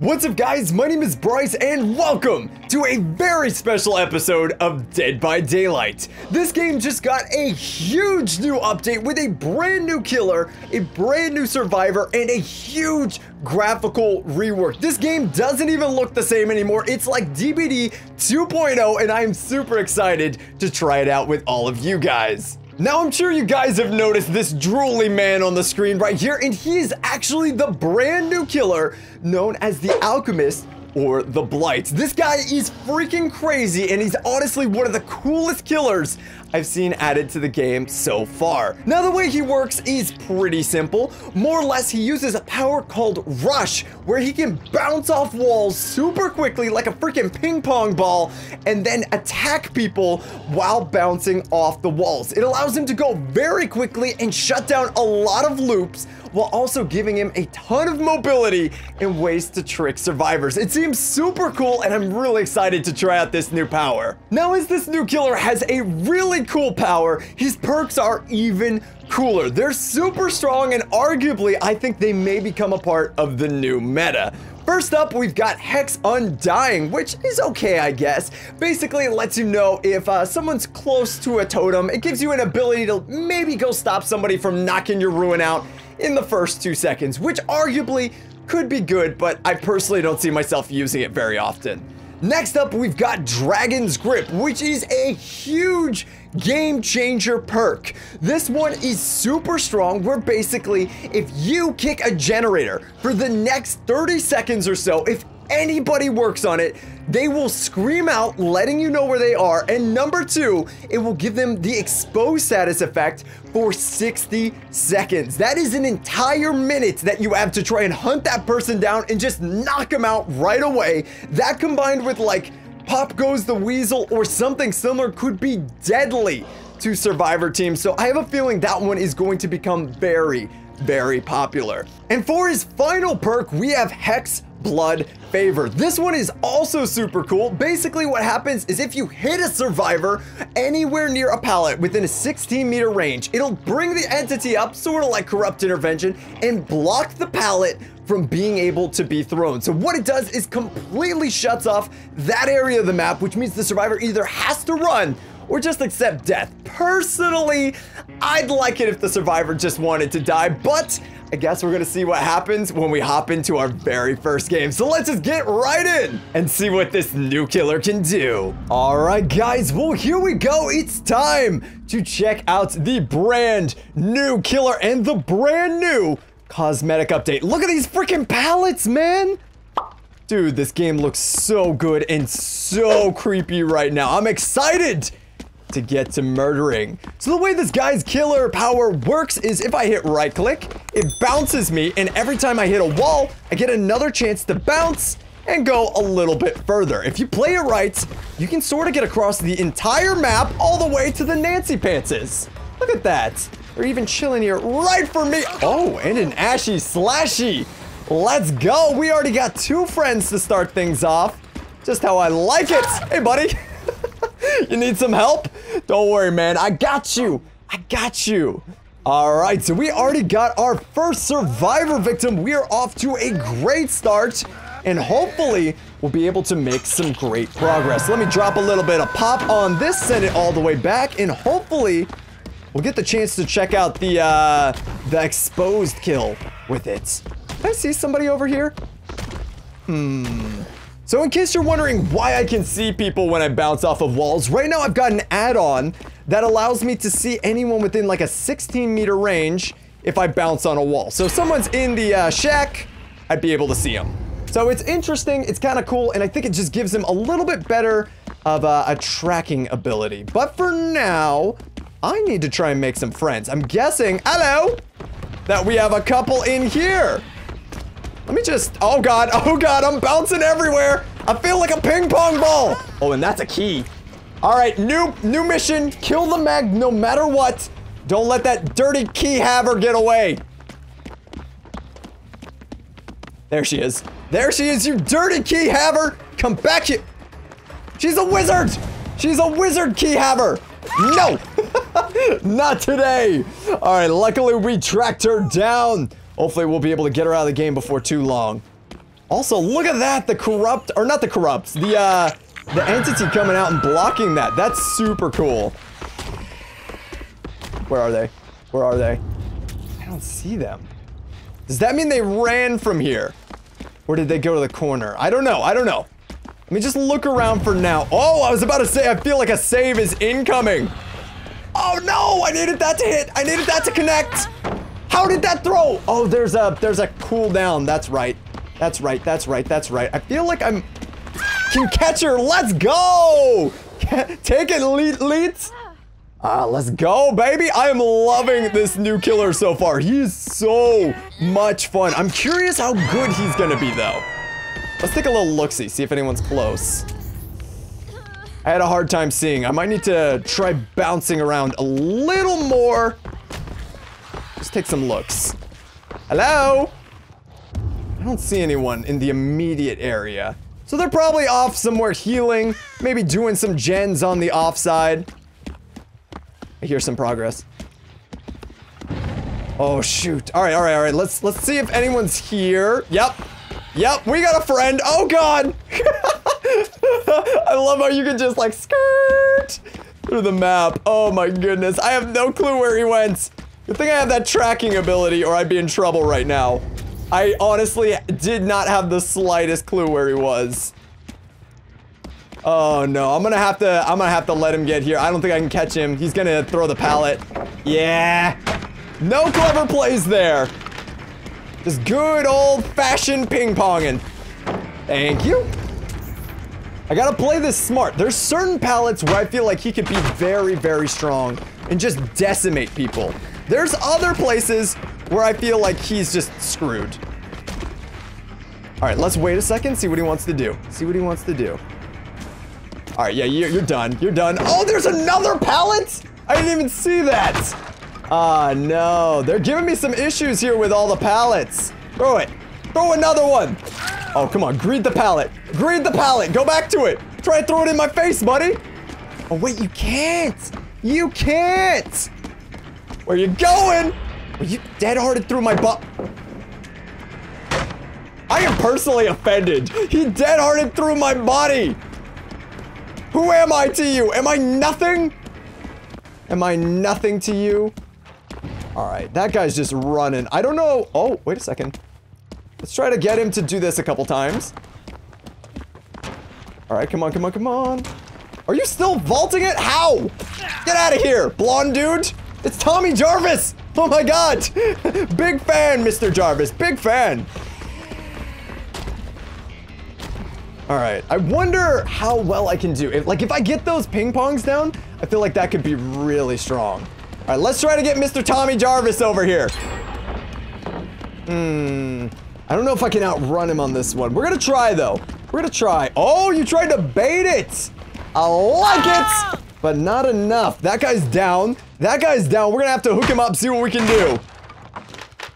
What's up guys, my name is Bryce and welcome to a very special episode of Dead by Daylight. This game just got a huge new update with a brand new killer, a brand new survivor, and a huge graphical rework. This game doesn't even look the same anymore. It's like DBD 2.0 and I'm super excited to try it out with all of you guys. Now, I'm sure you guys have noticed this drooly man on the screen right here, and he is actually the brand new killer known as the Alchemist or the Blight. This guy is freaking crazy, and he's honestly one of the coolest killers I've seen added to the game so far. Now, the way he works is pretty simple. More or less, he uses a power called Rush, where he can bounce off walls super quickly like a freaking ping pong ball, and then attack people while bouncing off the walls. It allows him to go very quickly and shut down a lot of loops while also giving him a ton of mobility and ways to trick survivors. It seems super cool and I'm really excited to try out this new power. Now as this new killer has a really cool power, his perks are even cooler. They're super strong and arguably I think they may become a part of the new meta. First up, we've got Hex Undying, which is okay, I guess. Basically, it lets you know if uh, someone's close to a totem. It gives you an ability to maybe go stop somebody from knocking your ruin out in the first two seconds, which arguably could be good, but I personally don't see myself using it very often. Next up, we've got Dragon's Grip, which is a huge game changer perk. This one is super strong where basically if you kick a generator for the next 30 seconds or so, if anybody works on it, they will scream out, letting you know where they are. And number two, it will give them the expose status effect for 60 seconds. That is an entire minute that you have to try and hunt that person down and just knock them out right away. That combined with like Pop Goes the Weasel or something similar could be deadly to Survivor teams. So I have a feeling that one is going to become very, very popular. And for his final perk, we have Hex Blood Favor. This one is also super cool. Basically what happens is if you hit a survivor anywhere near a pallet within a 16 meter range, it'll bring the entity up, sort of like Corrupt Intervention, and block the pallet from being able to be thrown. So what it does is completely shuts off that area of the map, which means the survivor either has to run or just accept death. Personally, I'd like it if the survivor just wanted to die, but I guess we're gonna see what happens when we hop into our very first game. So let's just get right in and see what this new killer can do. All right, guys, well, here we go. It's time to check out the brand new killer and the brand new cosmetic update. Look at these freaking palettes, man. Dude, this game looks so good and so creepy right now. I'm excited to get to murdering. So the way this guy's killer power works is if I hit right click, it bounces me and every time I hit a wall, I get another chance to bounce and go a little bit further. If you play it right, you can sort of get across the entire map all the way to the Nancy Pantses. Look at that. They're even chilling here right for me. Oh, and an Ashy Slashy. Let's go. We already got two friends to start things off. Just how I like it. Hey, buddy. you need some help? Don't worry, man. I got you. I got you. All right, so we already got our first survivor victim. We are off to a great start, and hopefully we'll be able to make some great progress. Let me drop a little bit of pop on this, send it all the way back, and hopefully we'll get the chance to check out the, uh, the exposed kill with it. Can I see somebody over here? Hmm. So in case you're wondering why I can see people when I bounce off of walls, right now I've got an add-on that allows me to see anyone within like a 16 meter range if I bounce on a wall. So if someone's in the uh, shack, I'd be able to see them. So it's interesting, it's kind of cool, and I think it just gives them a little bit better of a tracking ability. But for now, I need to try and make some friends. I'm guessing, hello, that we have a couple in here. Let me just, oh God, oh God, I'm bouncing everywhere. I feel like a ping pong ball. Oh, and that's a key. All right, new, new mission, kill the Meg no matter what. Don't let that dirty key haver get away. There she is. There she is, you dirty key haver. Come back here. She's a wizard. She's a wizard key haver. No, not today. All right, luckily we tracked her down. Hopefully we'll be able to get her out of the game before too long. Also, look at that, the corrupt, or not the corrupt, the, uh, the entity coming out and blocking that. That's super cool. Where are they? Where are they? I don't see them. Does that mean they ran from here? Or did they go to the corner? I don't know. I don't know. Let me just look around for now. Oh, I was about to say, I feel like a save is incoming. Oh no, I needed that to hit. I needed that to connect. How did that throw? Oh, there's a, there's a cooldown. That's right. That's right. That's right. That's right. I feel like I'm, can catch her. Let's go. Take it, Leet, Leet. Ah, let's go, baby. I am loving this new killer so far. He's so much fun. I'm curious how good he's gonna be, though. Let's take a little look-see, see if anyone's close. I had a hard time seeing. I might need to try bouncing around a little more. Take some looks. Hello? I don't see anyone in the immediate area. So they're probably off somewhere healing, maybe doing some gens on the offside. I hear some progress. Oh shoot. Alright, alright, alright. Let's let's see if anyone's here. Yep. Yep, we got a friend. Oh god! I love how you can just like skirt through the map. Oh my goodness. I have no clue where he went. Good thing I have that tracking ability or I'd be in trouble right now. I honestly did not have the slightest clue where he was. Oh no, I'm gonna have to, I'm gonna have to let him get here. I don't think I can catch him. He's gonna throw the pallet. Yeah. No clever plays there. Just good old-fashioned ping-ponging. Thank you. I gotta play this smart. There's certain pallets where I feel like he could be very, very strong and just decimate people. There's other places where I feel like he's just screwed. All right, let's wait a second, see what he wants to do. See what he wants to do. All right, yeah, you're, you're done. You're done. Oh, there's another pallet? I didn't even see that. Ah, uh, no. They're giving me some issues here with all the pallets. Throw it. Throw another one. Oh, come on. Greed the pallet. Greed the pallet. Go back to it. Try and throw it in my face, buddy. Oh, wait, you can't. You can't. Where you going? Are you dead-harded through my butt? I am personally offended. He dead-harded through my body. Who am I to you? Am I nothing? Am I nothing to you? Alright, that guy's just running. I don't know. Oh, wait a second. Let's try to get him to do this a couple times. Alright, come on, come on, come on. Are you still vaulting it? How? Get out of here, blonde dude. It's Tommy Jarvis. Oh my god. Big fan, Mr. Jarvis. Big fan. All right, I wonder how well I can do. If, like, if I get those ping pongs down, I feel like that could be really strong. All right, let's try to get Mr. Tommy Jarvis over here. Hmm, I don't know if I can outrun him on this one. We're gonna try, though. We're gonna try. Oh, you tried to bait it. I like it, but not enough. That guy's down. That guy's down. We're gonna have to hook him up, see what we can do.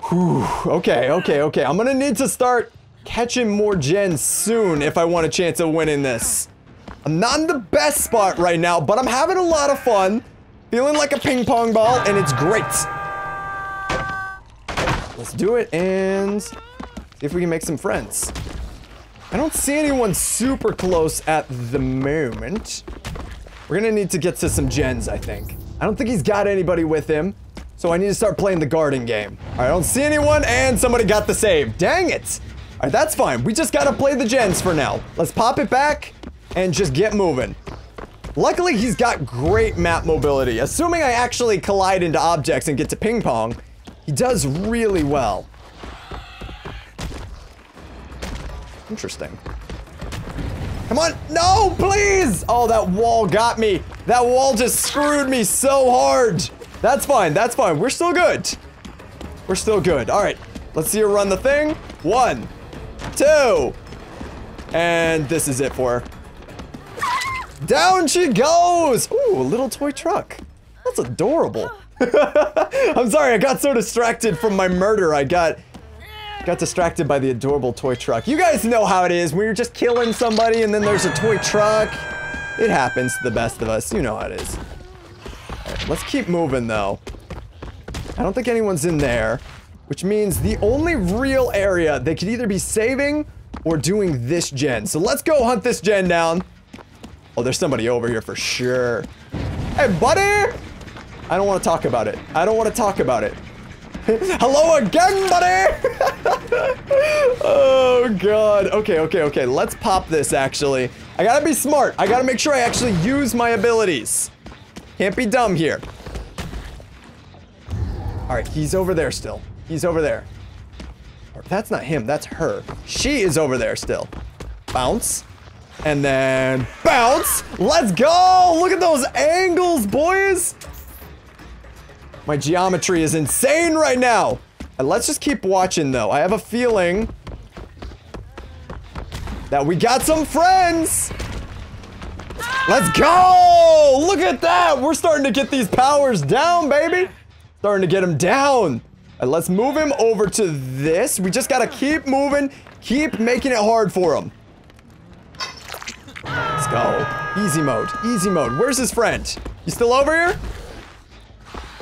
Whew, okay, okay, okay. I'm gonna need to start catching more gens soon if I want a chance of winning this. I'm not in the best spot right now, but I'm having a lot of fun. Feeling like a ping pong ball, and it's great. Let's do it and see if we can make some friends. I don't see anyone super close at the moment. We're gonna need to get to some gens, I think. I don't think he's got anybody with him, so I need to start playing the guarding game. I don't see anyone, and somebody got the save. Dang it. All right, that's fine. We just gotta play the gens for now. Let's pop it back and just get moving. Luckily, he's got great map mobility. Assuming I actually collide into objects and get to ping pong, he does really well. Interesting. Come on. No, please. Oh, that wall got me. That wall just screwed me so hard. That's fine. That's fine. We're still good. We're still good. All right. Let's see her run the thing. One, two. And this is it for her. Down she goes! Ooh, a little toy truck. That's adorable. I'm sorry, I got so distracted from my murder. I got got distracted by the adorable toy truck. You guys know how it is when you're just killing somebody and then there's a toy truck. It happens to the best of us. You know how it is. Right, let's keep moving, though. I don't think anyone's in there. Which means the only real area they could either be saving or doing this gen. So let's go hunt this gen down. Oh, there's somebody over here for sure. Hey, buddy! I don't want to talk about it. I don't want to talk about it. Hello again, buddy! oh, God. Okay, okay, okay. Let's pop this, actually. I gotta be smart. I gotta make sure I actually use my abilities. Can't be dumb here. All right, he's over there still. He's over there. That's not him, that's her. She is over there still. Bounce. And then bounce. Let's go. Look at those angles, boys. My geometry is insane right now. And let's just keep watching, though. I have a feeling that we got some friends. Let's go. Look at that. We're starting to get these powers down, baby. Starting to get them down. And let's move him over to this. We just got to keep moving. Keep making it hard for him. Let's go. Easy mode. Easy mode. Where's his friend? You still over here?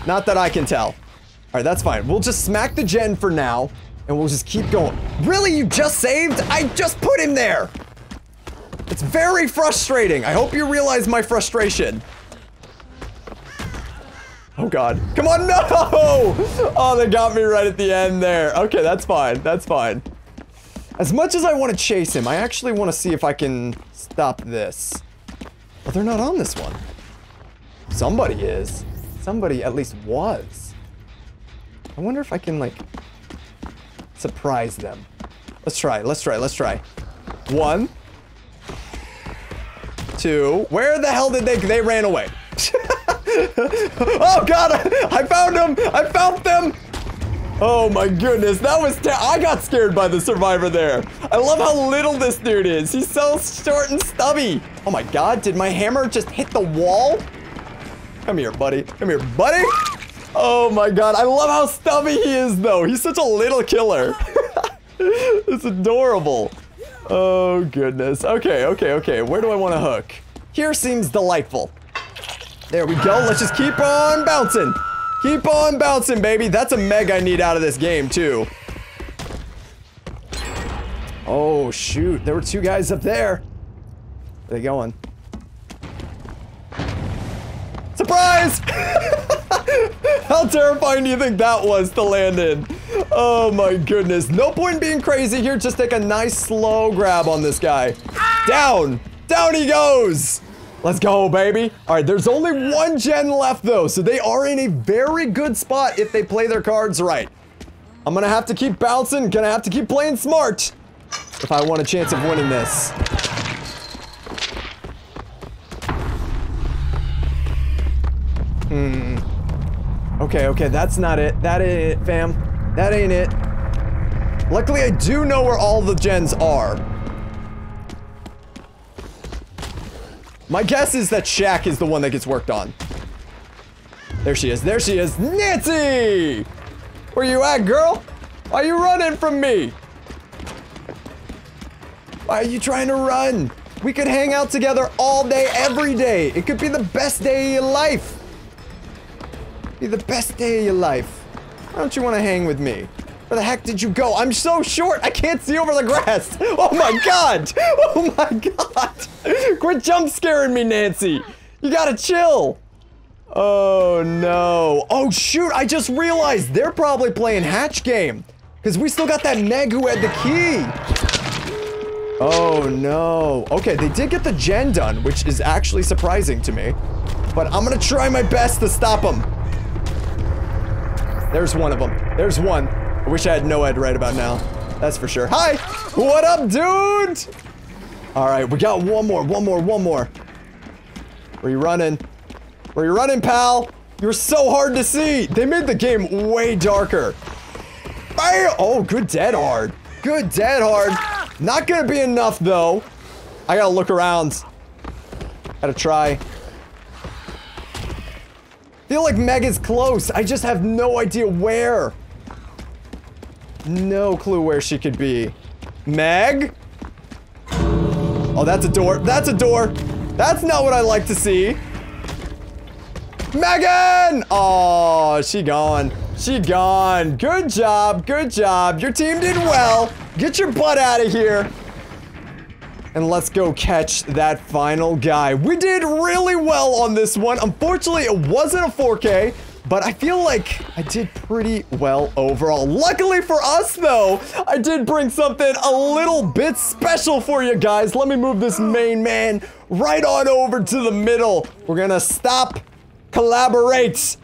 Not that I can tell. All right, that's fine. We'll just smack the gen for now, and we'll just keep going. Really? You just saved? I just put him there. It's very frustrating. I hope you realize my frustration. Oh god. Come on, no! Oh, they got me right at the end there. Okay, that's fine. That's fine. As much as I want to chase him, I actually want to see if I can stop this. But they're not on this one. Somebody is. Somebody at least was. I wonder if I can, like, surprise them. Let's try, let's try, let's try. One. Two. Where the hell did they, they ran away. oh god, I, found them, I found them. Oh my goodness, that was I got scared by the survivor there. I love how little this dude is. He's so short and stubby. Oh my god, did my hammer just hit the wall? Come here, buddy. Come here, buddy. Oh my god, I love how stubby he is though. He's such a little killer. it's adorable. Oh goodness. Okay, okay, okay. Where do I want to hook? Here seems delightful. There we go. Let's just keep on bouncing. Keep on bouncing, baby. That's a meg I need out of this game, too. Oh, shoot. There were two guys up there. Where are they going? Surprise! How terrifying do you think that was to land in? Oh my goodness. No point being crazy here. Just take a nice slow grab on this guy. Down! Down he goes! Let's go, baby. All right, there's only one gen left, though, so they are in a very good spot if they play their cards right. I'm gonna have to keep bouncing, gonna have to keep playing smart if I want a chance of winning this. Hmm. Okay, okay, that's not it. That ain't it, fam. That ain't it. Luckily, I do know where all the gens are. My guess is that shack is the one that gets worked on. There she is. There she is. Nancy! Where you at, girl? Why are you running from me? Why are you trying to run? We could hang out together all day, every day. It could be the best day of your life. Be the best day of your life. Why don't you want to hang with me? Where the heck did you go? I'm so short, I can't see over the grass. Oh my god. Oh my god. Quit jump scaring me, Nancy. You gotta chill. Oh no. Oh shoot, I just realized they're probably playing hatch game. Because we still got that Meg who had the key. Oh no. Okay, they did get the gen done, which is actually surprising to me. But I'm gonna try my best to stop them. There's one of them. There's one. I wish I had Noed right about now. That's for sure. Hi! What up, dude? Alright, we got one more, one more, one more. Where you running? Where you running, pal? You're so hard to see. They made the game way darker. Bam! Oh, good dead hard. Good dead hard. Not gonna be enough, though. I gotta look around. Gotta try. Feel like Meg is close. I just have no idea where. No clue where she could be. Meg? Oh, that's a door. That's a door. That's not what I like to see. Megan! Oh, she gone. She gone. Good job. Good job. Your team did well. Get your butt out of here. And let's go catch that final guy. We did really well on this one. Unfortunately, it wasn't a 4K, but I feel like I did pretty well overall. Luckily for us, though, I did bring something a little bit special for you guys. Let me move this main man right on over to the middle. We're gonna stop, collaborate,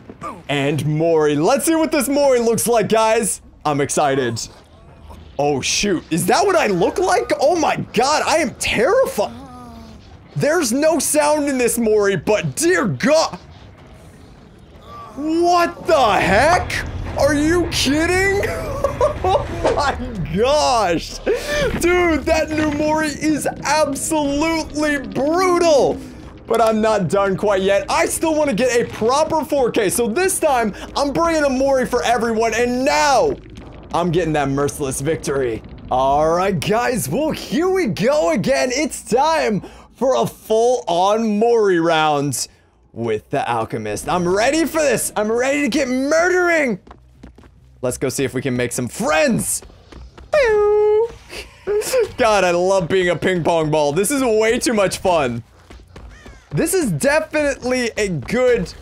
and Mori. Let's see what this Mori looks like, guys. I'm excited. Oh, shoot. Is that what I look like? Oh my god, I am terrified. There's no sound in this, Mori, but dear god. What the heck? Are you kidding? oh my gosh. Dude, that new Mori is absolutely brutal. But I'm not done quite yet. I still want to get a proper 4K. So this time, I'm bringing a Mori for everyone. And now, I'm getting that merciless victory. All right, guys. Well, here we go again. It's time for a full-on Mori round with the Alchemist. I'm ready for this. I'm ready to get murdering. Let's go see if we can make some friends. God, I love being a ping pong ball. This is way too much fun. This is definitely a good,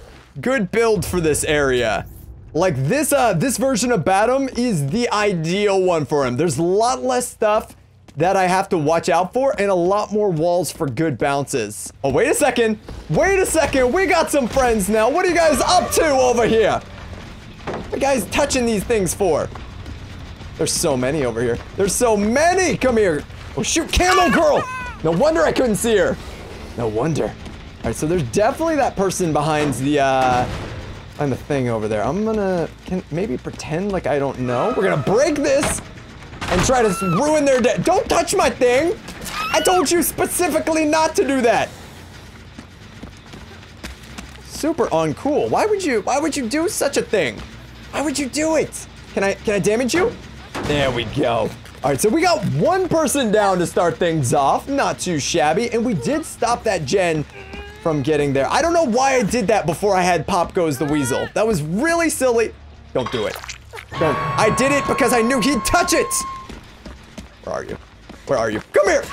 good build for this area. Like this, uh, this version of Badham is the ideal one for him. There's a lot less stuff that I have to watch out for and a lot more walls for good bounces. Oh, wait a second. Wait a second. We got some friends now. What are you guys up to over here? What guys touching these things for? There's so many over here. There's so many. Come here. Oh, shoot. Camo girl. No wonder I couldn't see her. No wonder. All right, so there's definitely that person behind the, uh, behind the thing over there. I'm gonna, can maybe pretend like I don't know. We're gonna break this and try to ruin their day. Don't touch my thing! I told you specifically not to do that! Super uncool. Why would you, why would you do such a thing? Why would you do it? Can I, can I damage you? There we go. All right, so we got one person down to start things off. Not too shabby. And we did stop that gen from getting there. I don't know why I did that before I had Pop Goes the Weasel. That was really silly. Don't do it. Don't. I did it because I knew he'd touch it. Where are you? Where are you? Come here!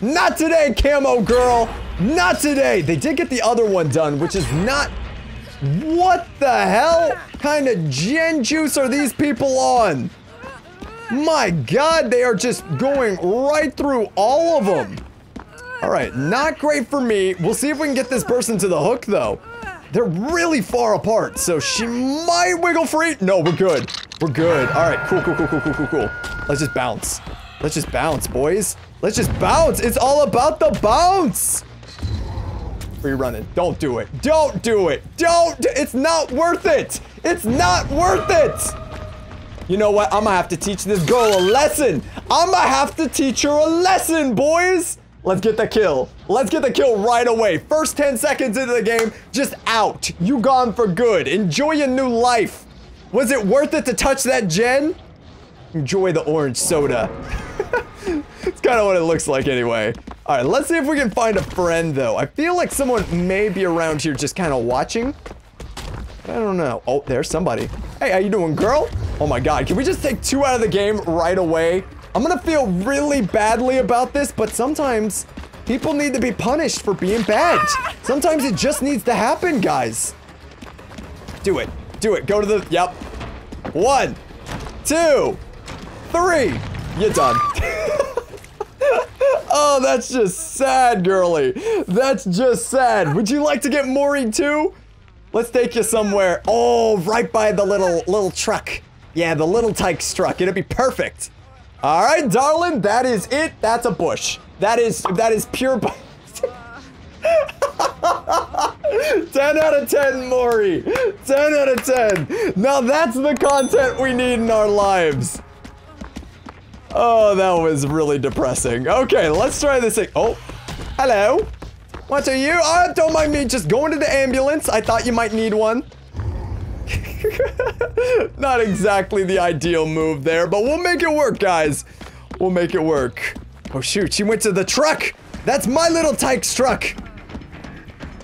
Not today, camo girl! Not today! They did get the other one done, which is not... What the hell kind of gen juice are these people on? My god, they are just going right through all of them. All right, not great for me. We'll see if we can get this person to the hook, though. They're really far apart, so she might wiggle free. No, we're good. We're good. All right, cool, cool, cool, cool, cool, cool, cool. Let's just bounce. Let's just bounce, boys. Let's just bounce. It's all about the bounce. Free running. Don't do it. Don't do it. Don't. It's not worth it. It's not worth it. You know what? I'm gonna have to teach this girl a lesson. I'm gonna have to teach her a lesson, boys. Let's get the kill. Let's get the kill right away. First 10 seconds into the game, just out. You gone for good. Enjoy your new life. Was it worth it to touch that gen? Enjoy the orange soda. it's kind of what it looks like anyway. All right, let's see if we can find a friend though. I feel like someone may be around here just kind of watching. I don't know. Oh, there's somebody. Hey, how you doing, girl? Oh my god, can we just take two out of the game right away? I'm gonna feel really badly about this, but sometimes people need to be punished for being bad. Sometimes it just needs to happen, guys. Do it. Do it. Go to the... Yep. One, two, three. You're done. oh, that's just sad, girly. That's just sad. Would you like to get Mori too? Let's take you somewhere. Oh, right by the little little truck. Yeah, the little tyke truck. It'd be perfect. All right, darling, that is it. That's a bush. That is that is pure. 10 out of 10, Mori. 10 out of 10. Now that's the content we need in our lives. Oh, that was really depressing. Okay, let's try this thing. Oh, hello. What are you? Oh, don't mind me just going to the ambulance. I thought you might need one. Not exactly the ideal move there, but we'll make it work, guys. We'll make it work. Oh, shoot. She went to the truck. That's my little Tyke's truck.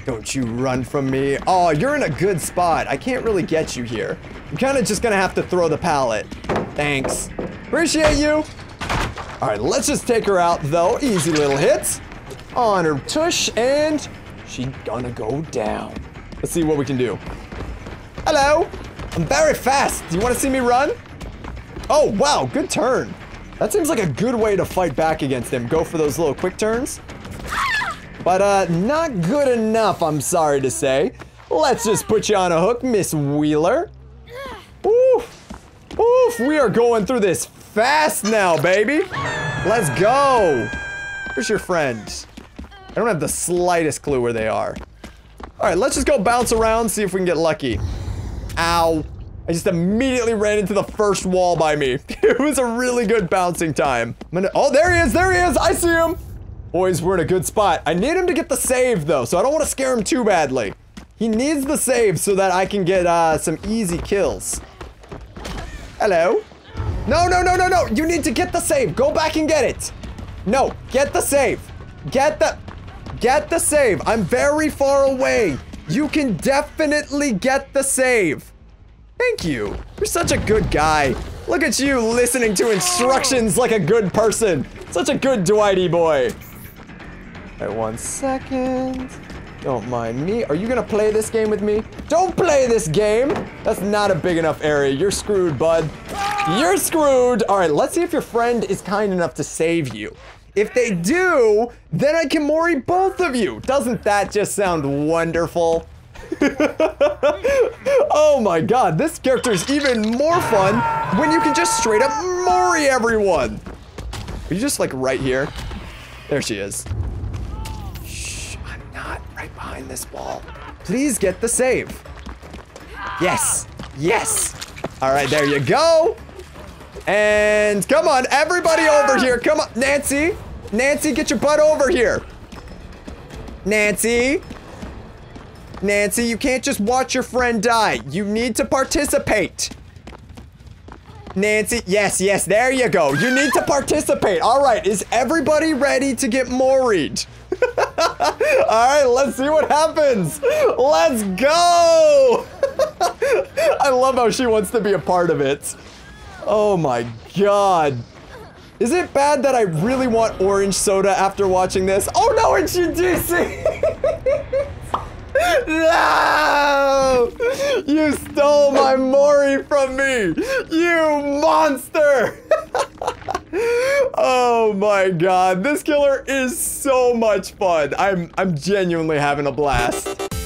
Don't you run from me. Oh, you're in a good spot. I can't really get you here. I'm kind of just going to have to throw the pallet. Thanks. Appreciate you. All right, let's just take her out, though. Easy little hits. On her tush, and she gonna go down. Let's see what we can do. Hello. I'm very fast. Do you want to see me run? Oh, wow. Good turn. That seems like a good way to fight back against him. Go for those little quick turns. But, uh, not good enough, I'm sorry to say. Let's just put you on a hook, Miss Wheeler. Oof. Oof. We are going through this fast now, baby. Let's go. Where's your friend? I don't have the slightest clue where they are. All right, let's just go bounce around, see if we can get lucky. Ow. I just immediately ran into the first wall by me. it was a really good bouncing time. Gonna, oh, there he is, there he is. I see him. Boys, we're in a good spot. I need him to get the save, though, so I don't want to scare him too badly. He needs the save so that I can get uh, some easy kills. Hello? No, no, no, no, no. You need to get the save. Go back and get it. No, get the save. Get the... Get the save. I'm very far away. You can definitely get the save. Thank you. You're such a good guy. Look at you listening to instructions like a good person. Such a good Dwighty boy. Right, one second. Don't mind me. Are you gonna play this game with me? Don't play this game! That's not a big enough area. You're screwed, bud. You're screwed! All right, let's see if your friend is kind enough to save you. If they do, then I can Mori both of you. Doesn't that just sound wonderful? oh my god, this character is even more fun when you can just straight up Mori everyone. Are you just like right here? There she is. Shh, I'm not right behind this wall. Please get the save. Yes, yes. All right, there you go. And come on, everybody over here. Come on, Nancy. Nancy, get your butt over here. Nancy. Nancy, you can't just watch your friend die. You need to participate. Nancy, yes, yes, there you go. You need to participate. All right, is everybody ready to get moried? All right, let's see what happens. Let's go. I love how she wants to be a part of it. Oh my god. Is it bad that I really want orange soda after watching this? Oh no, DC! no! You stole my Mori from me! You monster! oh my god, this killer is so much fun. I'm I'm genuinely having a blast.